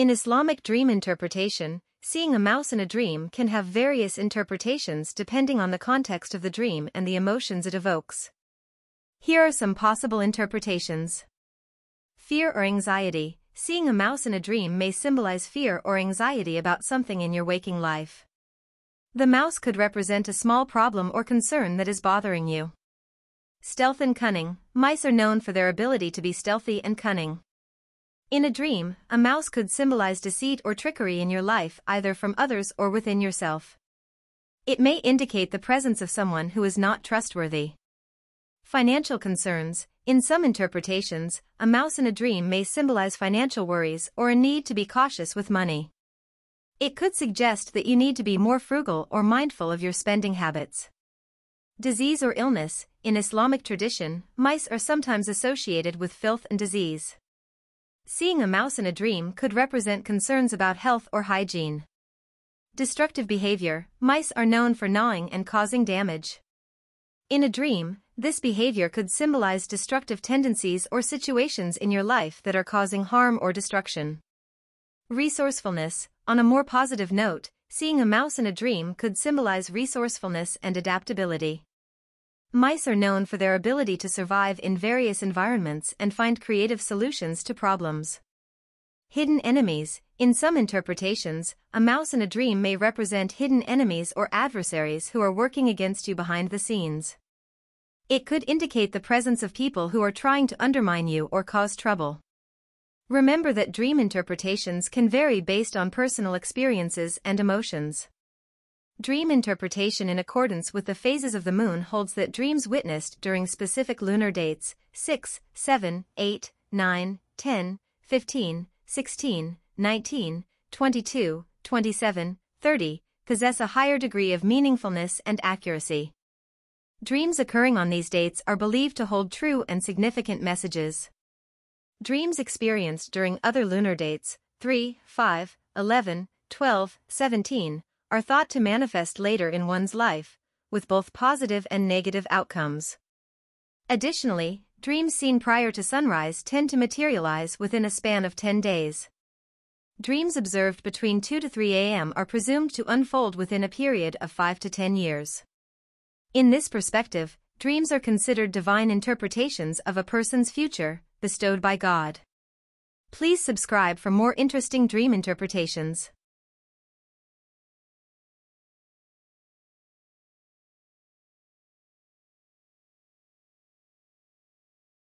In Islamic dream interpretation, seeing a mouse in a dream can have various interpretations depending on the context of the dream and the emotions it evokes. Here are some possible interpretations. Fear or anxiety. Seeing a mouse in a dream may symbolize fear or anxiety about something in your waking life. The mouse could represent a small problem or concern that is bothering you. Stealth and cunning. Mice are known for their ability to be stealthy and cunning. In a dream, a mouse could symbolize deceit or trickery in your life either from others or within yourself. It may indicate the presence of someone who is not trustworthy. Financial concerns. In some interpretations, a mouse in a dream may symbolize financial worries or a need to be cautious with money. It could suggest that you need to be more frugal or mindful of your spending habits. Disease or illness, in Islamic tradition, mice are sometimes associated with filth and disease. Seeing a mouse in a dream could represent concerns about health or hygiene. Destructive behavior, mice are known for gnawing and causing damage. In a dream, this behavior could symbolize destructive tendencies or situations in your life that are causing harm or destruction. Resourcefulness, on a more positive note, seeing a mouse in a dream could symbolize resourcefulness and adaptability. Mice are known for their ability to survive in various environments and find creative solutions to problems. Hidden enemies, in some interpretations, a mouse in a dream may represent hidden enemies or adversaries who are working against you behind the scenes. It could indicate the presence of people who are trying to undermine you or cause trouble. Remember that dream interpretations can vary based on personal experiences and emotions. Dream interpretation in accordance with the phases of the moon holds that dreams witnessed during specific lunar dates 6, 7, 8, 9, 10, 15, 16, 19, 22, 27, 30 possess a higher degree of meaningfulness and accuracy. Dreams occurring on these dates are believed to hold true and significant messages. Dreams experienced during other lunar dates, 3, 5, 11, 12, 17, are thought to manifest later in one's life, with both positive and negative outcomes. Additionally, dreams seen prior to sunrise tend to materialize within a span of 10 days. Dreams observed between 2 to 3 a.m. are presumed to unfold within a period of 5 to 10 years. In this perspective, dreams are considered divine interpretations of a person's future, bestowed by God. Please subscribe for more interesting dream interpretations.